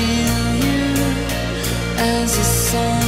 feel you as a song.